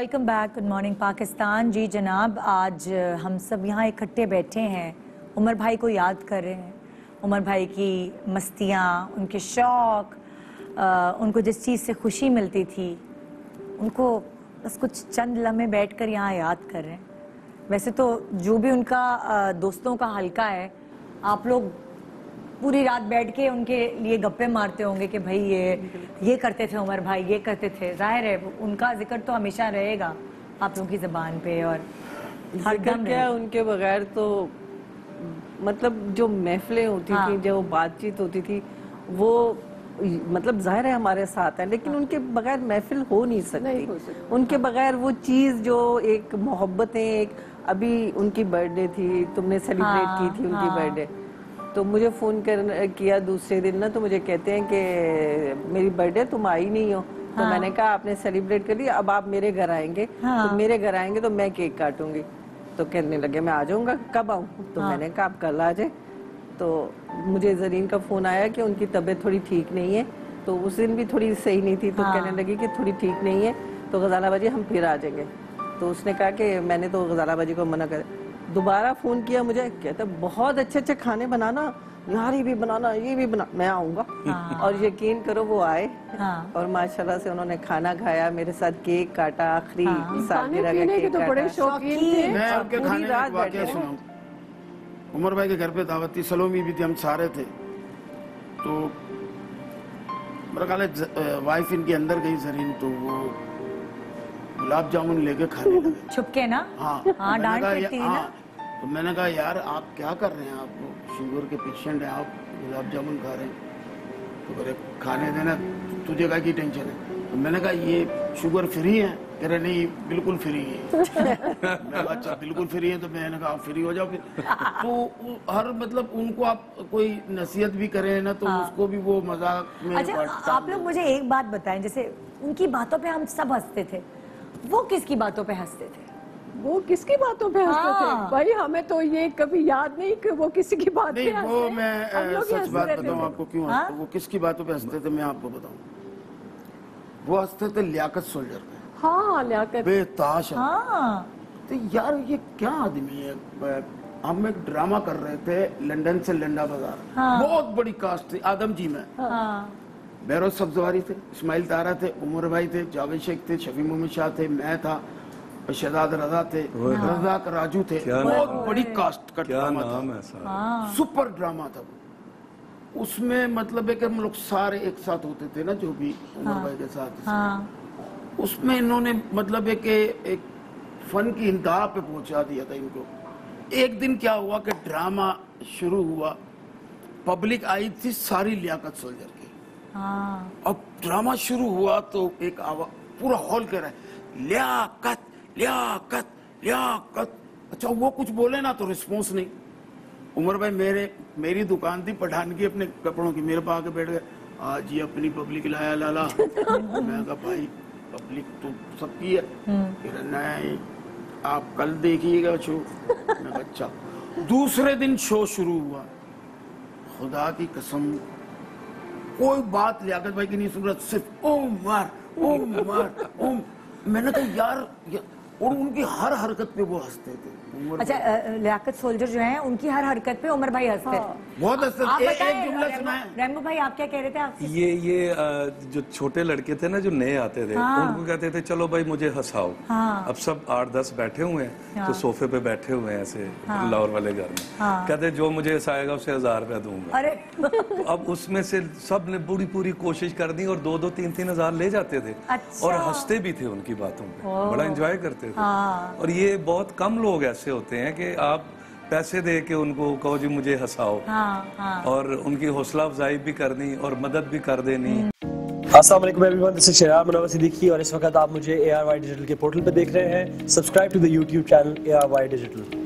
Welcome back good morning Pakistan ji जनाब आज हम सब यहाँ इकट्ठे बैठे हैं। उमर भाई को याद कर रहे हैं। उमर भाई की मस्तियाँ उनके शौक़ आ, उनको जिस चीज़ से खुशी मिलती थी उनको बस कुछ चंद लम्हे बैठ कर यहाँ याद कर रहे हैं। वैसे तो जो भी उनका दोस्तों का हल्का है आप लोग पूरी रात बैठ के उनके लिए गप्पे मारते होंगे कि भाई ये ये करते थे उमर भाई ये करते थे ज़ाहिर है उनका ज़िक्र तो हमेशा रहेगा आप लोगों की जबान पे और हर दम क्या उनके बगैर तो मतलब जो महफिलें होती हाँ। थी जो बातचीत होती थी वो मतलब ज़ाहिर है हमारे साथ है लेकिन हाँ। उनके बगैर महफिल हो नहीं सकती नहीं हो उनके बगैर वो चीज़ जो एक मोहब्बतें एक अभी उनकी बर्थडे थी तुमने सेलिब्रेट हाँ, की थी उनकी हाँ। बर्थडे तो मुझे फ़ोन कर किया दूसरे दिन ना तो मुझे कहते हैं कि मेरी बर्थडे तुम आई नहीं हो तो हाँ। मैंने कहा आपने सेलिब्रेट कर लिया अब आप मेरे घर आएँगे हाँ। तो मेरे घर आएँगे तो मैं केक काटूँगी तो कहने लगे मैं आ जाऊँगा कब आऊँ तो हाँ। मैंने कहा आप कल आ जाए तो मुझे जरीन का फ़ोन आया कि उनकी तबीयत थोड़ी ठीक नहीं है तो उस दिन भी थोड़ी सही नहीं थी तो हाँ। कहने लगी कि थोड़ी ठीक नहीं है तो गजालाबाजी हम फिर आ जाएँगे तो उसने कहा कि मैंने तो गजालाबाजी को मना कर दोबारा फ़ोन किया मुझे कहता बहुत अच्छे अच्छे खाने बनाना यार ये भी बनाना ये भी बना मैं आऊँगा। हाँ। और यकीन करो वो आए। हाँ। और माशाल्लाह से उन्होंने खाना खाया मेरे साथ केक काटा आखिरी हाँ। सालगिरह का केक तो बड़े शौकीन थे। मैं और आपके पूरी रात बैठे उमर भाई के घर पे दावत थी सलोमी भी थी हम सारे थे। तो मेरा ख्याल वाइफ इनकी अंदर गई जरीन तो वो गुलाब जामुन लेके खाने लगे छुप के ना? हाँ। हाँ, डांट पड़ती या- है ना। हाँ, तो मैंने कहा यार आप क्या कर रहे हैं? आप शुगर के पेशेंट हैं आप गुलाब जामुन खा रहे हैं। तो कह खाने देना तुझे का की टेंशन है? तो मैंने कहा ये शुगर फ्री है? कह रहे नहीं बिल्कुल फ्री है। अच्छा बिल्कुल फ्री है। तो मैंने कहा आप फ्री हो जाओ फिर। तो हर मतलब उनको आप कोई नसीहत भी करें ना तो हाँ। उसको भी वो मज़ाक में अच्छा आप लोग मुझे एक बात बताएँ जैसे उनकी बातों पे हम सब हँसते थे। वो किसकी बातों पे हँसते थे? वो किसकी बातों पे हँसते हाँ। थे भाई हमें तो ये कभी याद नहीं कि वो किसी की बात पे वो मैं ही सच हँसते बात बताऊँ थे। आपको क्यों हाँ? हँसते? वो किसकी बातों पे हँसते थे मैं आपको बताऊँ? वो हँसते थे लियाकत सोल्जर पे। हाँ लियाकत। बेताश हाँ। तो यार ये क्या आदमी है? हम एक ड्रामा कर रहे थे लंदन से लंडा बाज़ार। हाँ। बहुत बड़ी कास्ट थी आदम जी में। हाँ। बहरोज सब्जवारी थे इस्माइल तारा थे उमर भाई थे जावेद शेख थे शफी मोहम्मद शाह थे मैं था और शहजाद रजा थे रजाक राजू थे। बहुत बड़ी कास्ट का ड्रामा था। है हाँ। सुपर ड्रामा था वो। उसमें मतलब है कि हम लोग सारे एक साथ होते थे ना जो भी उमर भाई के साथ हाँ। उसमें इन्होंने मतलब है कि एक फन की इंतहा पे पहुँचा दिया था इनको। एक दिन क्या हुआ कि ड्रामा शुरू हुआ। पब्लिक आई थी सारी लियाकत सोल्जर की। हाँ। अब ड्रामा शुरू हुआ तो एक आवाज़ पूरा हॉल कह रहा है लियाकत लियाकत लियाकत। अच्छा वो कुछ बोले ना तो रिस्पॉन्स नहीं। उमर भाई मेरे मेरी दुकान थी पठान की अपने कपड़ों की मेरे पास आके बैठ गए। आज ये अपनी पब्लिक लाया लाला। मैं कहा भाई पब्लिक तो सबकी है। कह रहे, नहीं आप कल देखिएगा शो। मैं अच्छा। दूसरे दिन शो शुरू हुआ। खुदा की कसम कोई बात लियाकत भाई की नहीं सुन रहा सिर्फ़ ओम मार ओम मार ओम। मैंने कहा यार, यार और उनकी हर हरकत पे वो हँसते थे। अच्छा लियाकत सोल्जर जो हैं उनकी हर हरकत पे उमर भाई हँसते थे बहुत हँसते आप थे एक, एक जुमला सुनाए। भाई आप क्या कह रहे थे? आप ये ये जो छोटे लड़के थे ना जो नए आते थे हाँ। उनको कहते थे चलो भाई मुझे हंसाओ। हाँ। अब सब आठ दस बैठे हुए हैं हाँ। तो सोफे पे बैठे हुए हैं ऐसे लाहौर वाले घर में। हाँ। कहते जो मुझे हंसाएगा उसे हज़ार रुपया दूँगा। अरे। तो अब उसमें से सबने पूरी पूरी कोशिश कर दी और दो दो तीन तीन हज़ार ले जाते थे। अच्छा। और हँसते भी थे उनकी बातों पे। बड़ा इंजॉय करते हाँ। और ये बहुत कम लोग ऐसे होते हैं कि आप पैसे दे के उनको कहो जी मुझे हंसाओ। हाँ हाँ। और उनकी हौसला अफजाई भी करनी और मदद भी कर देनी। असलम एवरीवन दिस इज़ शराब मुनव्वर सिद्दीकी और इस वक्त आप मुझे ए आर वाई डिजिटल के पोर्टल पर देख रहे हैं। Subscribe to the YouTube channel A R Y digital